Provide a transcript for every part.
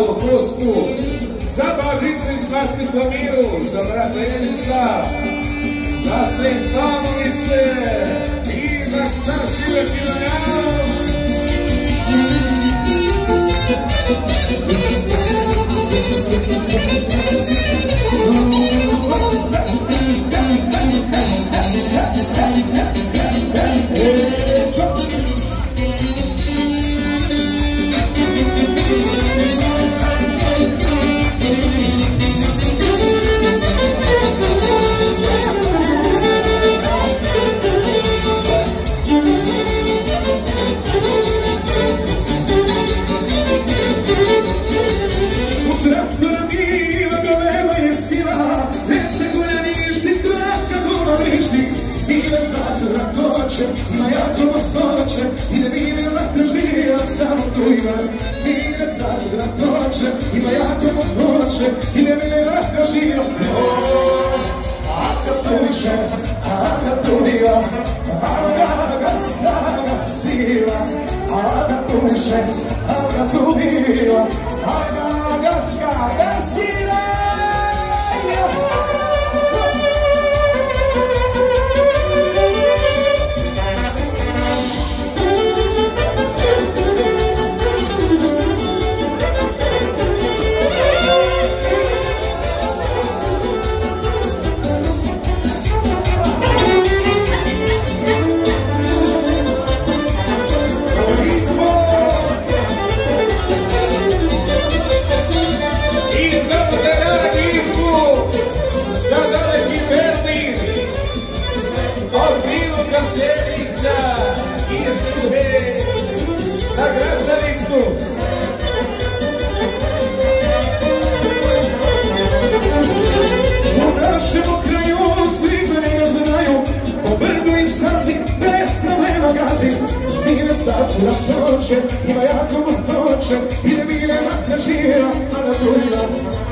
kolaru, malo prostu. Za bažice i svasti plamiru, za brata Jelica, za sve stanovice i motoče, ide vine vatra žija, samo tu ima. Ide traktora koče, ima jako motoče, ide vine vatra žija. Aka puše, aka tudija, aka ga snaga sila, aka puše, aka tudija, aka ga snaga sila. I Na toče, ima jako motoče, ide mile vatra žira, a na drugima.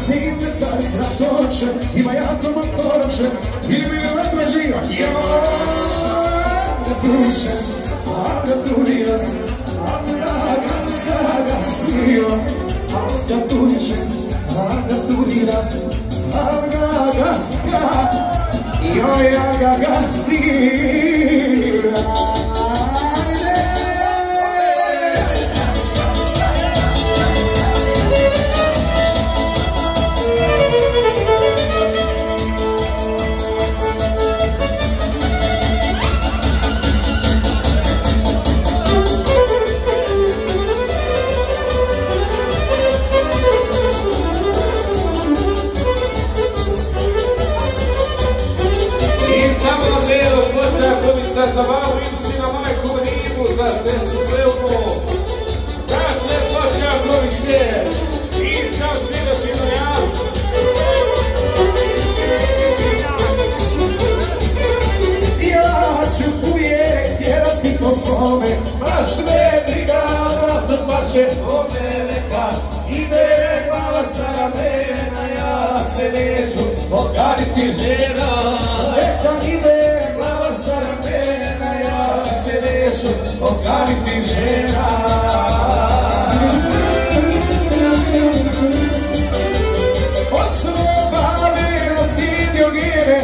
Ide tako na toče, ima jako motoče, ide mile vatra žira, ja, da duše, a da drugima. A da ga skaga svira, a da duše, a da ya gagasira. Tjerati po svome, baš me brigada, je o mene kad ide glava sa ramena, ja se neću okariti žena. Neka ide glava sa ramena, ja se neću okariti žena. Od slobode rastidio gire,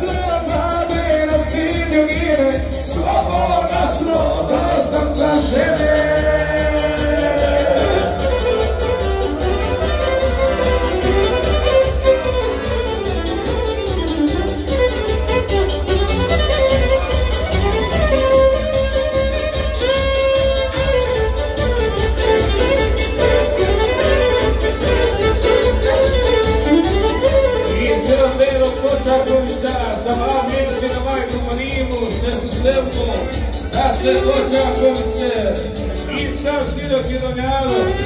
sam rastidio gire, sloboda, za sve Kočakoviće i za Švida Pinojan. Hvala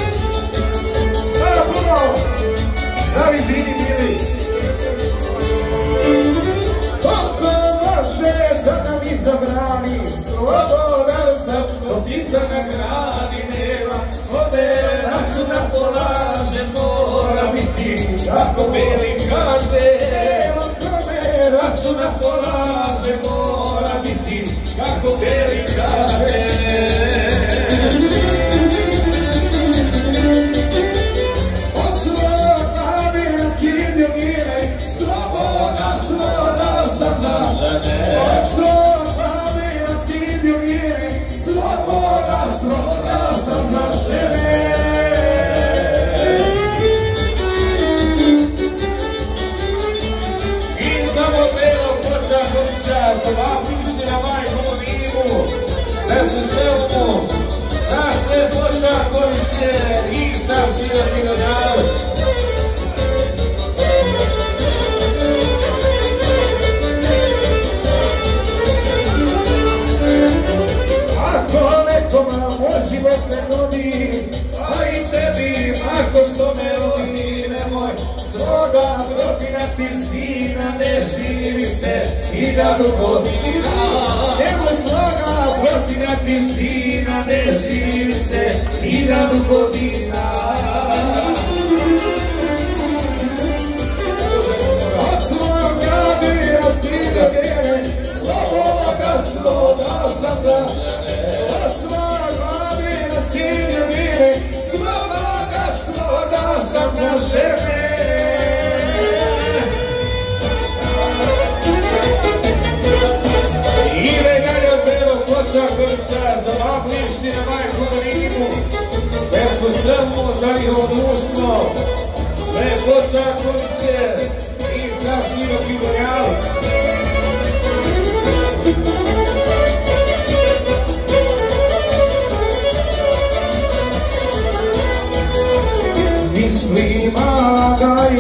sam a tebi, ako što me rodi, nemoj svoga protirati sina, ne živi se i do godina. Nemoj svoga protirati sina, ne živi se do godina. Od svoga bira stida vjere, sloboda, sloboda sam za mene. Od svoga bira stida vjere, sloboda, sloboda sam za žene. I regalja od belog Počakovića, za vapiši na majkom rimu, sve su selmu, za njihovo društvo, sve Počakoviće i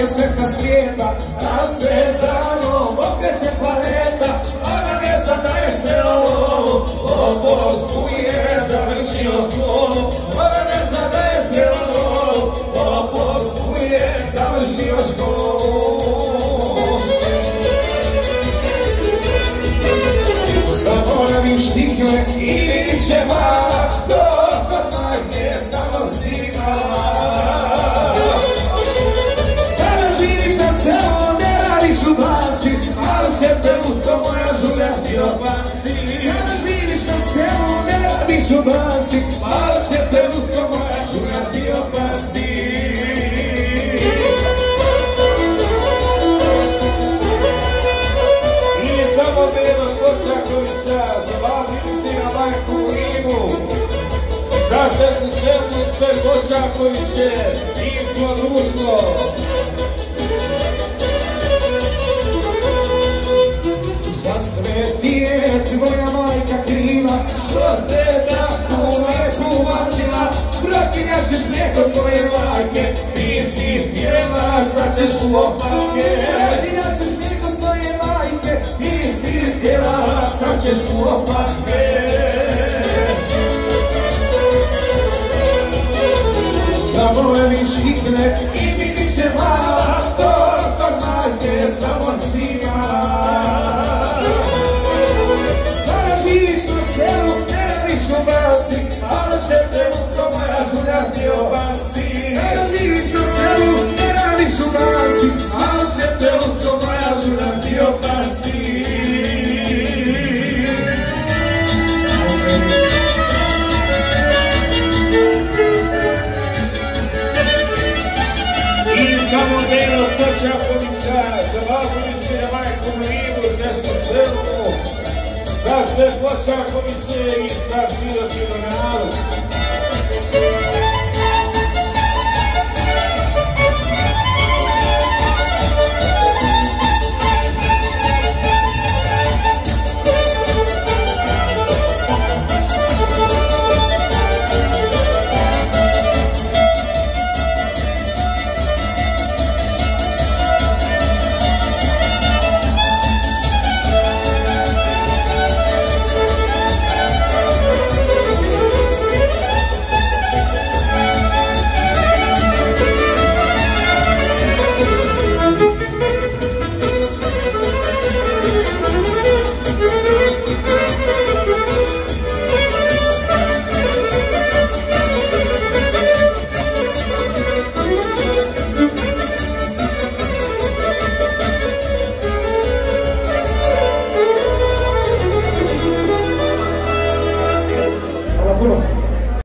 je sveta svijeta, da se za mnom okreće planeta, a zna da je sve ovo, ovo suje završio banci, ali će te u to moja žulja ti opanci. I samo belog Počakovića, za vapiši na majkom rimu, za sve su selmu, sve društvo. Ćeš neko svoje majke, ti si pjeva, sad ćeš u opake. Brakinja ćeš svoje majke, ti si pjeva, sad ćeš u opake. Zaboraviš ikne i belog Počakovića, za vapiši na majkom rimu, sve su selmu, za sve Počakoviće